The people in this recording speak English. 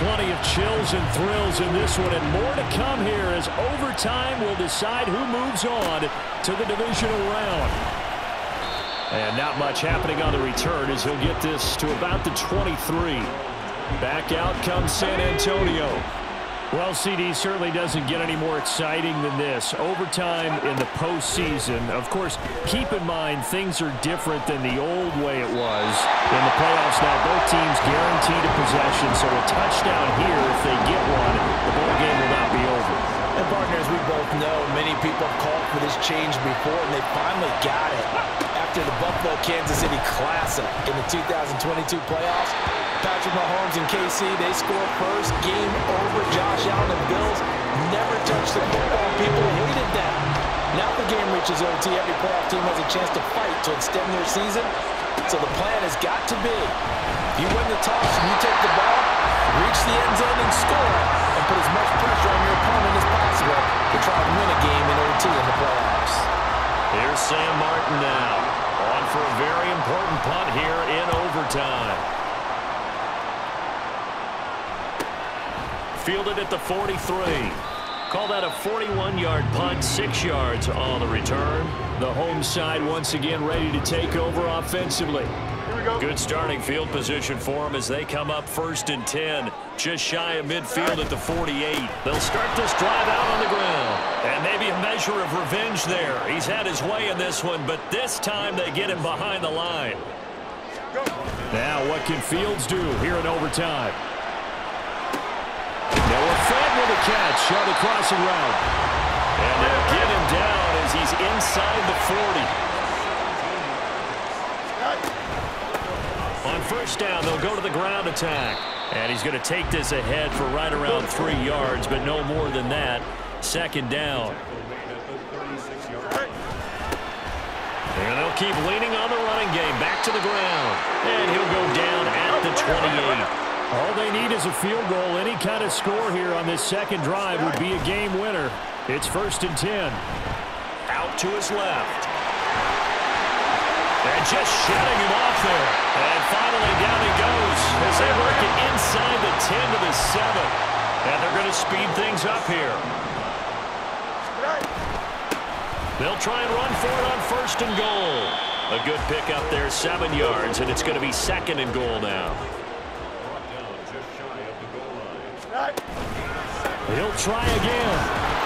plenty of chills and thrills in this one, and more to come here as overtime will decide who moves on to the divisional round. And not much happening on the return as he'll get this to about the 23. Back out comes San Antonio. Well, CD certainly doesn't get any more exciting than this. Overtime in the postseason. Of course, keep in mind things are different than the old way it was. In the playoffs now, both teams guaranteed a possession, so a touchdown here, if they get one, the ball game will not be over. And partners, we both know many people have called for this change before, and they finally got it. After the Buffalo-Kansas City Classic in the 2022 playoffs, Patrick Mahomes and KC, they score first. Game over. Josh Allen and Bills never touched the football. People hated them. Now the game reaches OT. Every playoff team has a chance to fight to extend their season. So the plan has got to be, you win the toss and you take the ball, reach the end zone for a very important punt here in overtime. Fielded at the 43. Call that a 41-yard punt, six yards on the return. The home side once again ready to take over offensively. Good starting field position for them as they come up first and 10. Just shy of midfield at the 48. They'll start this drive out on the ground. And measure of revenge there. He's had his way in this one, but this time they get him behind the line. Now what can Fields do here in overtime? Noah Fant with a catch on the crossing route. And they'll get him down as he's inside the 40. On first down, they'll go to the ground attack. And he's going to take this ahead for right around three yards, but no more than that. Second down. And they'll keep leaning on the running game. Back to the ground. And he'll go down at the 28. All they need is a field goal. Any kind of score here on this second drive would be a game winner. It's first and 10. Out to his left. And just shutting him off there. And finally down he goes as they work it inside the 10 to the 7. And they're going to speed things up here. They'll try and run for it on first and goal. A good pick up there, seven yards, and it's going to be second and goal now. He'll try again.